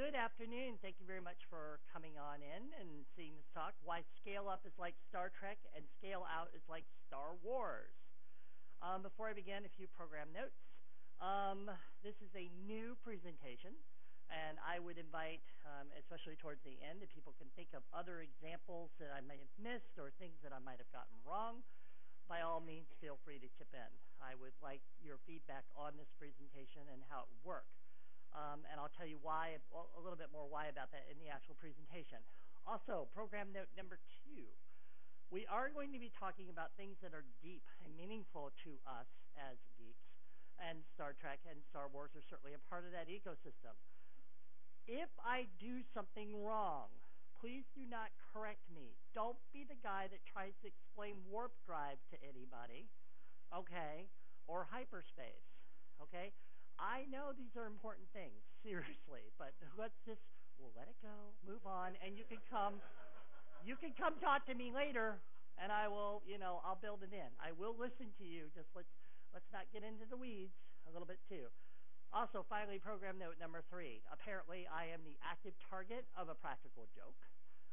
good afternoon. Thank you very much for coming on in and seeing this talk. Why Scale Up is like Star Trek and Scale Out is like Star Wars. Um, before I begin, a few program notes. Um, this is a new presentation, and I would invite, um, especially towards the end, if people can think of other examples that I may have missed or things that I might have gotten wrong, by all means, feel free to chip in. I would like your feedback on this presentation and how it worked. Um, and I'll tell you why, a little bit more why about that in the actual presentation. Also, program note number two. We are going to be talking about things that are deep and meaningful to us as geeks, and Star Trek and Star Wars are certainly a part of that ecosystem. If I do something wrong, please do not correct me. Don't be the guy that tries to explain warp drive to anybody, okay, or hyperspace, okay? I know these are important things, seriously, but let's just we'll let it go, move on, and you can come you can come talk to me later and I will, you know, I'll build it in. I will listen to you. Just let's let's not get into the weeds a little bit too. Also, finally, program note number three. Apparently, I am the active target of a practical joke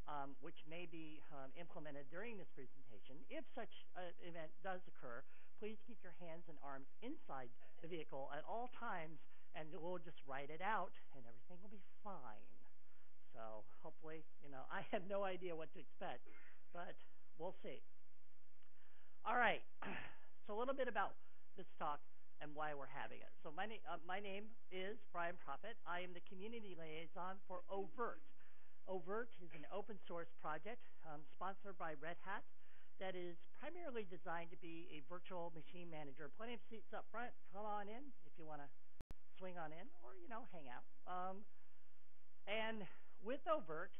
um, which may be um, implemented during this presentation. If such an event does occur, please keep your hands and arms inside the vehicle at all times, and we'll just write it out, and everything will be fine. So hopefully, you know, I have no idea what to expect, but we'll see. All right, so a little bit about this talk and why we're having it. So my, na- uh, my name is Brian Proffitt. I am the community liaison for oVirt. oVirt is an open source project um, sponsored by Red Hat that is primarily designed to be a virtual machine manager. Plenty of seats up front. Come on in if you want to swing on in or, you know, hang out. Um, and with oVirt,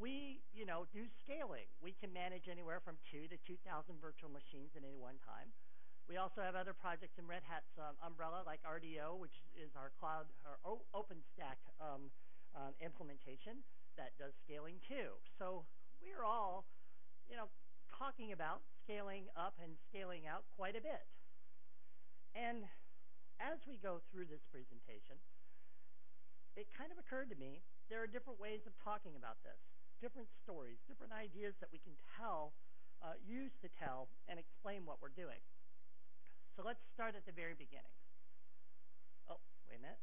we, you know, do scaling. We can manage anywhere from two to 2,000 virtual machines at any one time. We also have other projects in Red Hat's um, umbrella, like RDO, which is our cloud or OpenStack um, um, implementation that does scaling too. So we're all, you know, talking about scaling up and scaling out quite a bit. And as we go through this presentation, it kind of occurred to me there are different ways of talking about this, different stories, different ideas that we can tell, uh, use to tell and explain what we're doing. So let's start at the very beginning. Oh, wait a minute.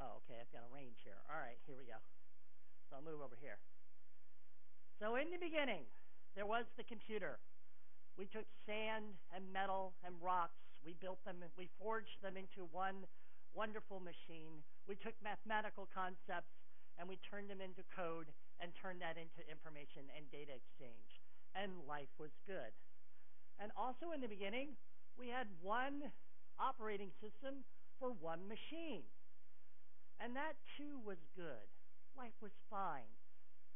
Oh, okay, I've got a range here. All right, here we go. So I'll move over here. So in the beginning, there was the computer. We took sand and metal and rocks. We built them. We forged them into one wonderful machine. We took mathematical concepts and we turned them into code and turned that into information and data exchange. And life was good. And also in the beginning, we had one operating system for one machine. And that too was good. Life was fine.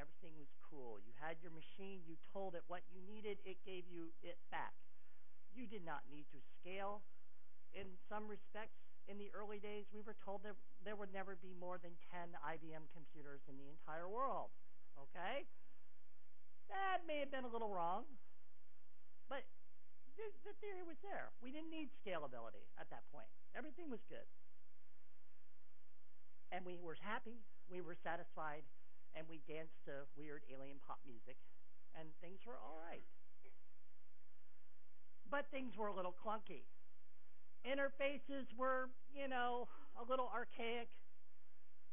Everything was cool. You had your machine, you told it what you needed, it gave you it back. You did not need to scale. In some respects, in the early days, we were told that there would never be more than 10 IBM computers in the entire world. Okay? That may have been a little wrong, but the, the theory was there. We didn't need scalability at that point. Everything was good and we were happy, we were satisfied, and we danced to weird alien pop music, and things were all right. But things were a little clunky. Interfaces were, you know, a little archaic.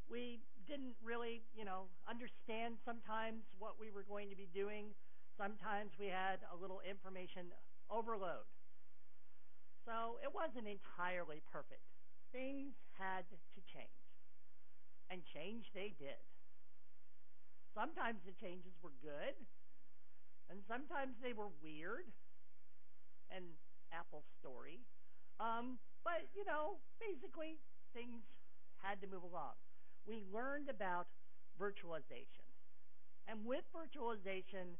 We didn't really, you know, understand sometimes what we were going to be doing. Sometimes we had a little information overload. So it wasn't entirely perfect. Things had to change. And change they did. Sometimes the changes were good, and sometimes they were weird, and Apple story. Um, but, you know, basically things had to move along. We learned about virtualization. And with virtualization,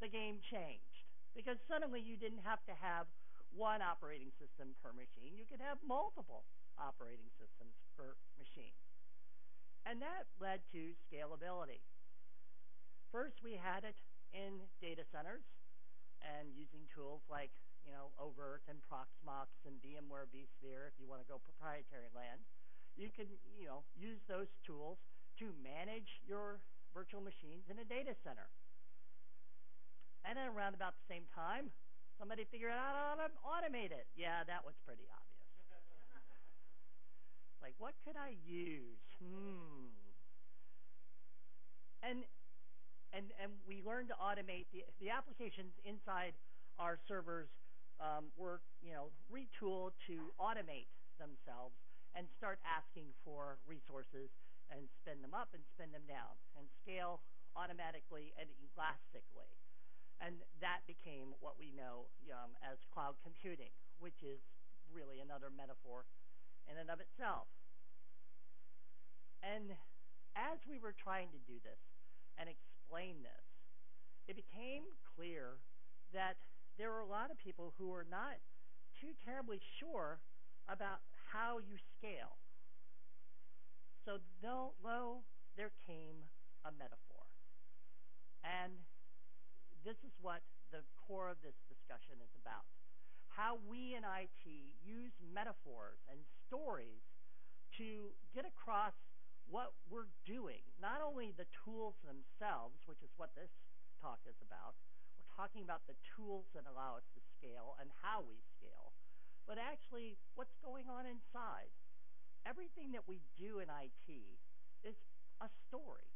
the game changed. Because suddenly you didn't have to have one operating system per machine. You could have multiple operating systems per machine. And that led to scalability. First, we had it in data centers and using tools like, you know, oVirt and Proxmox and VMware vSphere if you want to go proprietary land. you can, you know, use those tools to manage your virtual machines in a data center. And then around about the same time, somebody figured out how to automate it. Yeah, that was pretty obvious. like, what could I use? Hmm. And and and we learned to automate the the applications inside our servers um, were you know retooled to automate themselves and start asking for resources and spin them up and spin them down and scale automatically and elastically. And that became what we know um, as cloud computing, which is really another metaphor in and of itself. And as we were trying to do this and explain this, it became clear that there were a lot of people who were not too terribly sure about how you scale. So lo, there came a metaphor. And this is what the core of this discussion is about. How we in IT use metaphors and stories to get across what we're doing. Not only the tools themselves, which is what this talk is about, we're talking about the tools that allow us to scale and how we scale but actually what's going on inside. Everything that we do in IT is a story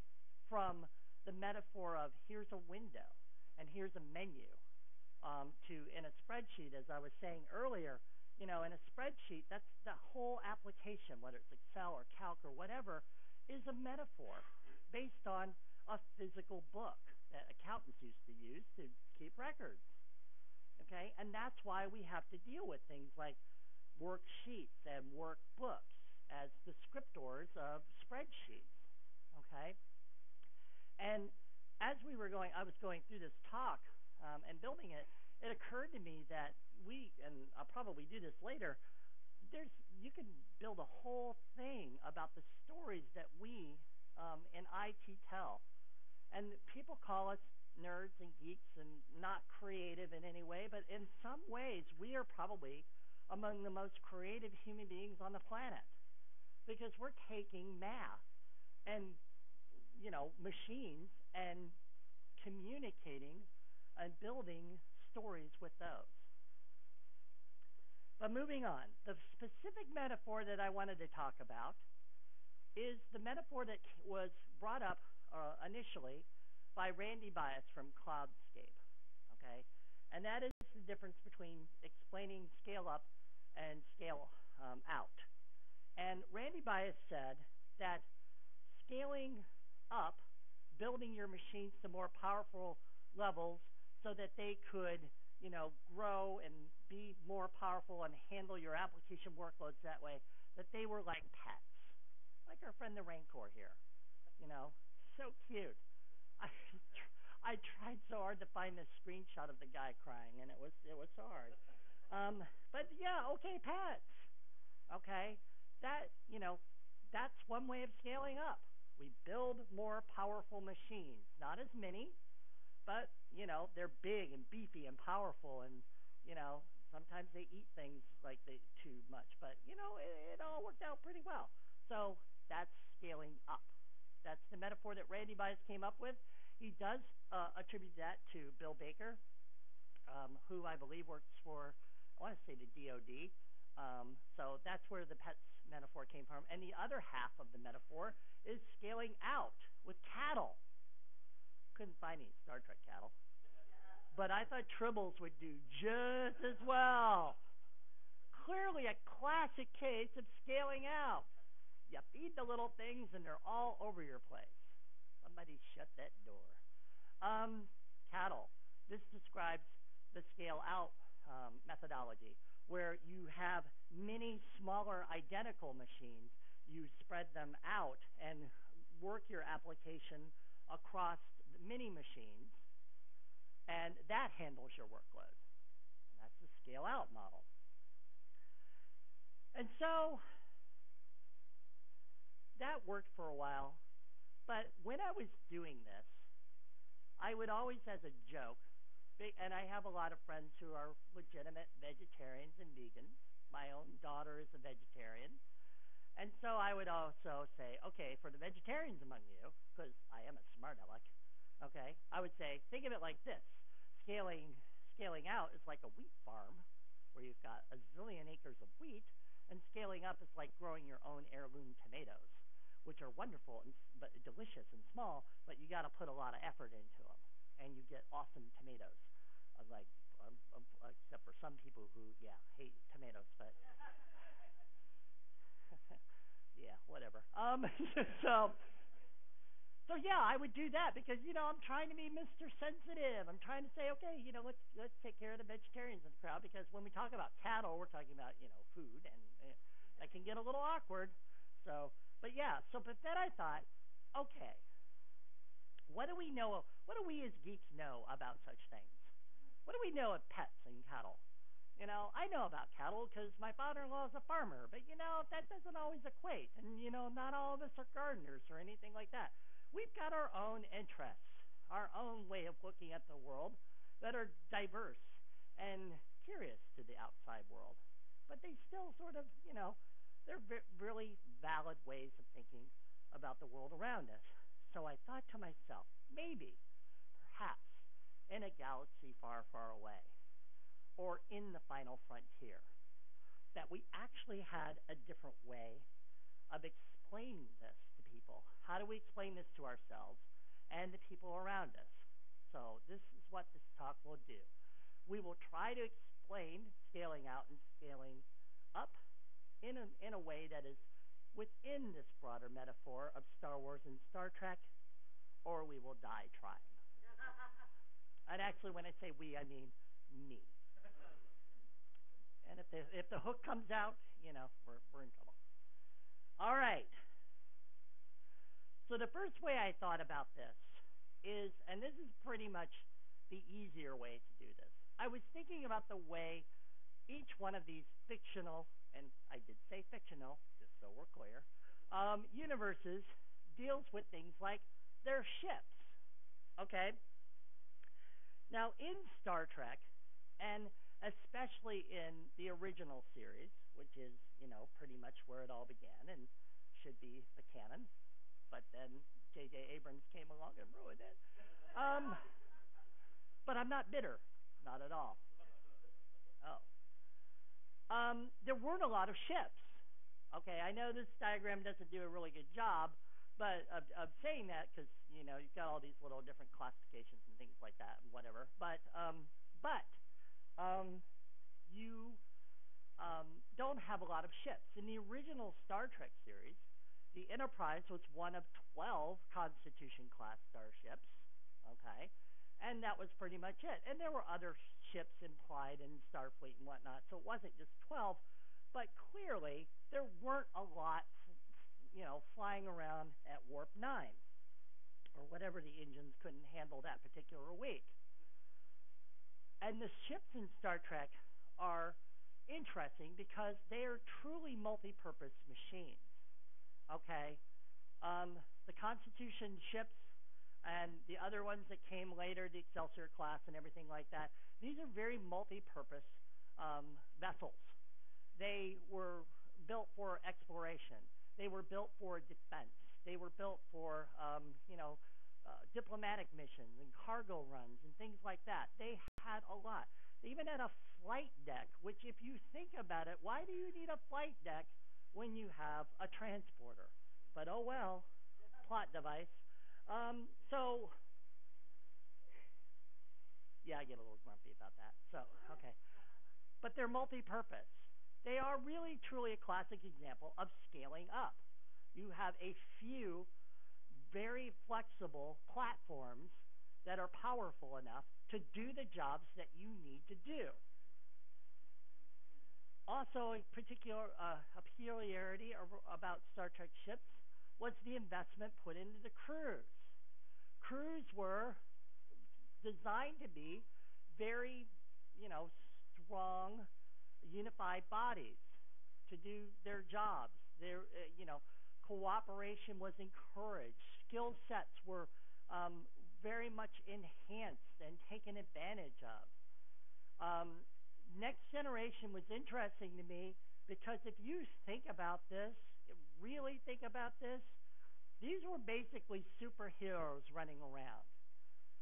from the metaphor of here's a window and here's a menu um, to in a spreadsheet, as I was saying earlier, you know, in a spreadsheet, that's the whole application, whether it's Excel or Calc or whatever, is a metaphor based on a physical book that accountants used to use to keep records. Okay? And that's why we have to deal with things like worksheets and workbooks as descriptors of spreadsheets. Okay? And as we were going, I was going through this talk um, and building it, it occurred to me that we, and I'll probably do this later, there's you can build a whole thing about the stories that we um, in IT tell. And people call us nerds and geeks and not creative in any way, but in some ways, we are probably among the most creative human beings on the planet because we're taking math and you know machines and communicating and building stories with those. But moving on, the specific metaphor that I wanted to talk about is the metaphor that was brought up uh, initially by Randy Bias from Cloudscape. Okay, and that is the difference between explaining scale up and scale um, out. And Randy Bias said that scaling up, building your machines to more powerful levels so that they could, you know, grow and be more powerful and handle your application workloads that way, that they were like pets, like our friend the Rancor here, you know, so cute. I I tried so hard to find this screenshot of the guy crying, and it was it was hard. Um, but yeah, okay, pets. Okay, that you know, that's one way of scaling up. We build more powerful machines, not as many, but you know they're big and beefy and powerful, and you know sometimes they eat things like they too much, but you know it, it all worked out pretty well. So that's scaling up. That's the metaphor that Randy Bias came up with. He does uh, attribute that to Bill Baker, um, who I believe works for, I want to say the DoD. Um, so that's where the pets metaphor came from. And the other half of the metaphor is scaling out with cattle. Couldn't find any Star Trek cattle. But I thought tribbles would do just as well. Clearly a classic case of scaling out. You feed the little things and they're all over your place. Somebody shut that door. Um, cattle. This describes the scale out um, methodology where you have many smaller identical machines. You spread them out and work your application across many machines, and that handles your workload. And that's the scale out model. And so that worked for a while. But when I was doing this, I would always, as a joke, and I have a lot of friends who are legitimate vegetarians and vegans. My own daughter is a vegetarian. And so I would also say, okay, for the vegetarians among you, because I am a smart aleck, okay, I would say, think of it like this. Scaling, scaling out is like a wheat farm where you've got a zillion acres of wheat, and scaling up is like growing your own heirloom tomatoes, which are wonderful and but delicious and small, but you got to put a lot of effort into them, and you get awesome tomatoes. Uh, like, um, um, except for some people who, yeah, hate tomatoes, but yeah, whatever. Um, so. So yeah, I would do that because you know I'm trying to be Mr. Sensitive. I'm trying to say, okay, you know, let's let's take care of the vegetarians in the crowd because when we talk about cattle, we're talking about you know food, and that can get a little awkward. So, but yeah, so but then I thought, okay, what do we know? What do we as geeks know about such things? What do we know of pets and cattle? You know, I know about cattle because my father-in-law is a farmer, but you know that doesn't always equate, and you know not all of us are gardeners or anything like that. We've got our own interests, our own way of looking at the world that are diverse and curious to the outside world. But they still sort of, you know, they're really valid ways of thinking about the world around us. So I thought to myself, maybe, perhaps, in a galaxy far, far away, or in the final frontier, that we actually had a different way of explaining this people. How do we explain this to ourselves and the people around us? So this is what this talk will do. We will try to explain scaling out and scaling up in a, in a way that is within this broader metaphor of Star Wars and Star Trek, or we will die trying. and actually, when I say we, I mean me. And if the, if the hook comes out, you know, we're, we're in trouble. All right. So the first way I thought about this is, and this is pretty much the easier way to do this. I was thinking about the way each one of these fictional, and I did say fictional, just so we're clear, um, universes deals with things like their ships. Okay? Now, in Star Trek, and especially in the original series, which is, you know, pretty much where it all began and should be the canon. But then J.J. Abrams came along and ruined it. Um, but I'm not bitter, not at all. Oh. Um, there weren't a lot of ships. Okay, I know this diagram doesn't do a really good job, but of, of saying that because you know you've got all these little different classifications and things like that and whatever. But um, but um, you um, don't have a lot of ships. In the original Star Trek series, the Enterprise was one of 12 Constitution class starships. Okay, and that was pretty much it. And there were other ships implied in Starfleet and whatnot, so it wasn't just 12. But clearly, there weren't a lot, you know, flying around at warp nine or whatever the engines couldn't handle that particular week. And the ships in Star Trek are interesting because they are truly multi-purpose machines. Okay, um, the Constitution ships and the other ones that came later, the Excelsior class and everything like that, these are very multi-purpose um, vessels. They were built for exploration. They were built for defense. They were built for, um, you know, uh, diplomatic missions and cargo runs and things like that. They had a lot. They even had a flight deck, which, if you think about it, why do you need a flight deck when you have a transporter? But oh well, plot device. Um, so, yeah, I get a little grumpy about that. So, okay. But they're multi purpose. They are really, truly a classic example of scaling up. You have a few very flexible platforms that are powerful enough to do the jobs that you need to do. Also, a particular uh, a peculiarity about Star Trek ships was the investment put into the crews. Crews were designed to be very, you know, strong, unified bodies to do their jobs. Their, uh, you know, cooperation was encouraged. Skill sets were um, very much enhanced and taken advantage of. Um, Next Generation was interesting to me because if you think about this, really think about this, these were basically superheroes running around.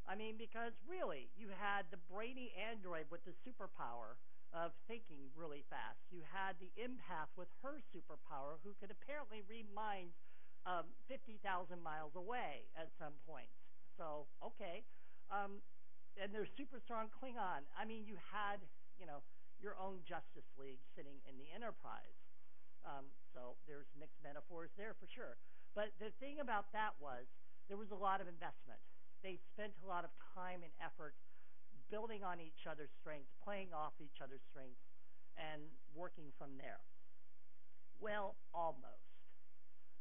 I mean, because really, you had the brainy android with the superpower of thinking really fast. You had the empath with her superpower who could apparently read minds um, 50,000 miles away at some points. So, okay. Um, and there's super strong Klingon. I mean, you had, you know, your own Justice League sitting in the Enterprise. Um, so there's mixed metaphors there for sure. But the thing about that was there was a lot of investment they spent a lot of time and effort building on each other's strengths, playing off each other's strengths, and working from there. Well, almost.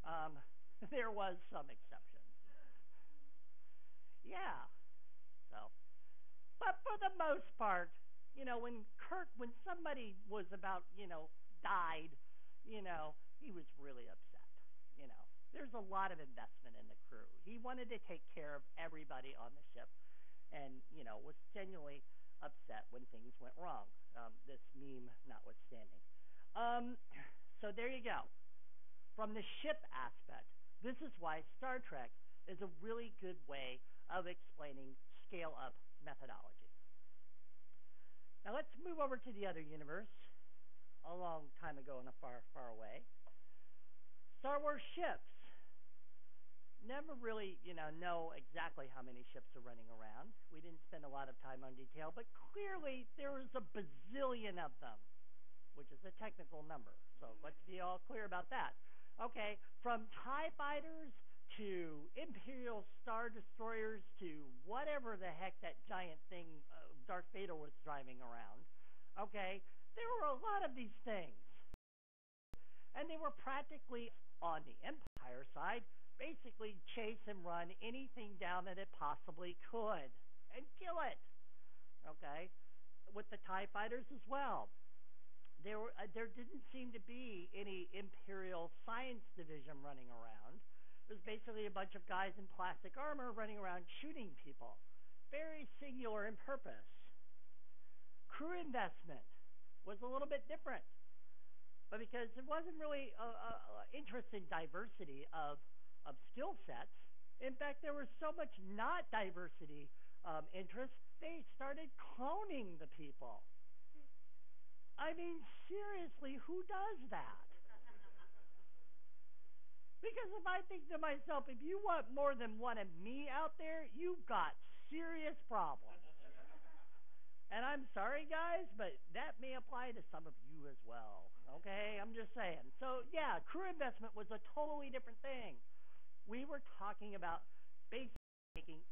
Um, there was some exception. yeah. So, but for the most part, you know, when Kirk, when somebody was about, you know, died, you know, he was really upset. You know, there's a lot of investment in the crew. He wanted to take care of everybody on the ship, and you know was genuinely upset when things went wrong. Um, this meme notwithstanding. Um, so there you go. From the ship aspect, this is why Star Trek is a really good way of explaining scale up methodology. Now let's move over to the other universe, a long time ago and a far, far away. Star Wars ships never really, you know, know exactly how many ships are running around. We didn't spend a lot of time on detail, but clearly there is a bazillion of them, which is a technical number. So let's be all clear about that. Okay, from TIE fighters to Imperial Star Destroyers to whatever the heck that giant thing uh, Darth Vader was driving around. Okay, there were a lot of these things. And they were practically on the Empire side basically chase and run anything down that it possibly could and kill it. Okay? With the TIE fighters as well. There, were, uh, there didn't seem to be any Imperial Science Division running around. It was basically a bunch of guys in plastic armor running around shooting people. Very singular in purpose. Crew investment was a little bit different. But because there wasn't really a, a, a interest in diversity of of skill sets. In fact, there was so much not diversity um, interest, they started cloning the people. I mean, seriously, who does that? Because if I think to myself, if you want more than one of me out there, you've got serious problems. And I'm sorry, guys, but that may apply to some of you as well. Okay? I'm just saying. So, yeah, crew investment was a totally different thing we were talking about basically making